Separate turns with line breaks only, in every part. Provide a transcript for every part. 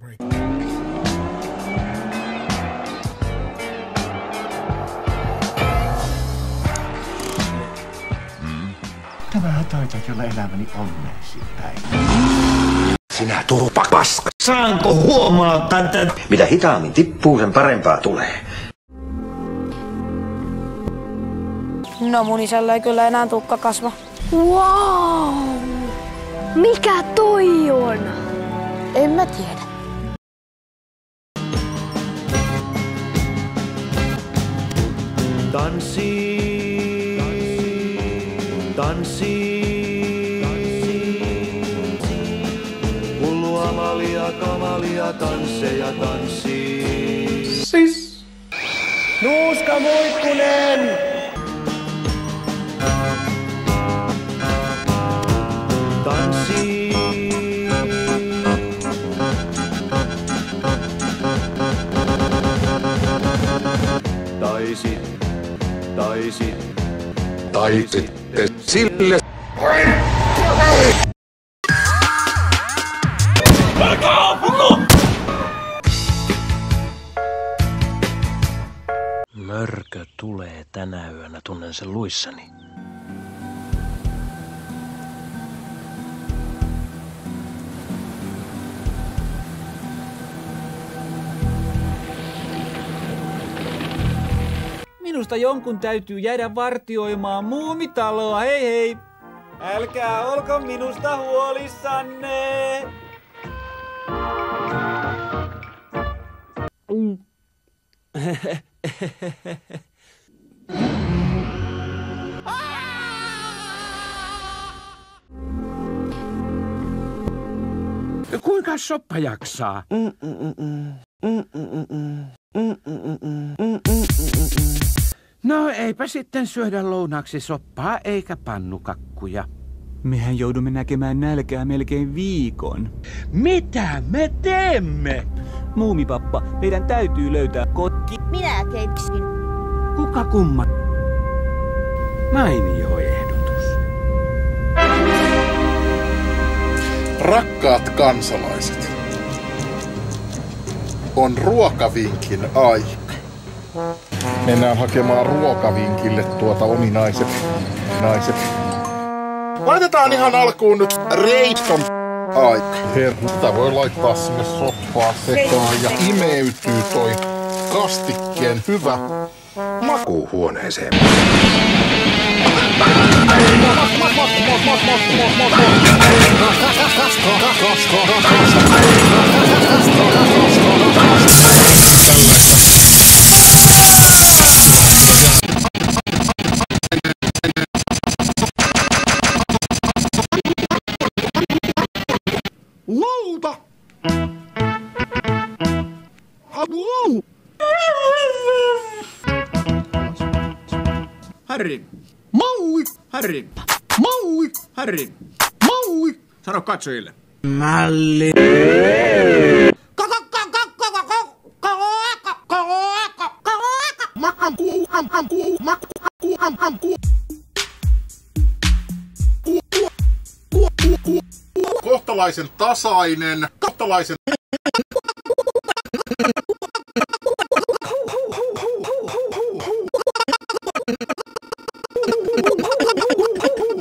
Tämä taitaa kyllä elämäni onneen päin.
Sinä turpa paska.
Saanko huomata tätä?
Mitä hitaammin tippuu, sen parempaa tulee.
No mun isällä ei kyllä enää tukka kasva.
Wow! Mikä toi on?
En mä tiedä.
Tanssi, tanssi, hullu amalia, kamalia, tansseja tanssi. Sis. Nuuska Muikkunen! Tanssi. Taisit, taisit,
Taisitte sille.
Mörkö tulee tänä yönä, tunnen sen luissani.
Minusta jonkun täytyy jäädä vartioimaan muumitaloa, hei hei! Älkää olko minusta huolissanne!
Kuinka soppa jaksaa? No eipä sitten syödä lounaksi soppaa eikä pannukakkuja.
Mehän joudumme näkemään nälkää melkein viikon.
Mitä me teemme?
Muumipappa, meidän täytyy löytää kotki.
Minä keksin.
Kuka kumma? Mainio ehdotus.
Rakkaat kansalaiset, on ruokavinkin aika. Mennään hakemaan ruokavinkille tuota ominaiset naiset. Laitetaan ihan alkuun nyt reiston aika. Herra, sitä voi laittaa sinne soppaa sekaan ja imeytyy toi kastikkeen hyvä
Makuuhuoneeseen.
lauta. Lau.
Harry,
Maui,
Harry,
Maui,
Harry,
Maui.
sano katsojille.
Malli.
Ham, ham, ham, ham. Kohtalaisen tasainen, kohtalaisen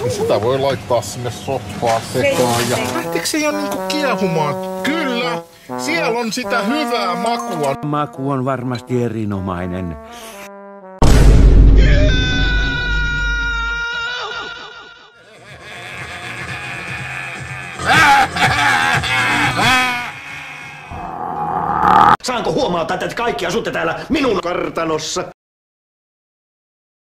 Sitä voi laittaa sinne soppaa sekaan ja... Lähtikö se jo niinku kiehumaan? Kyllä! Siellä on sitä hyvää makua.
Maku on varmasti erinomainen.
Saanko huomata, että kaikki asutte täällä minun kartanossa?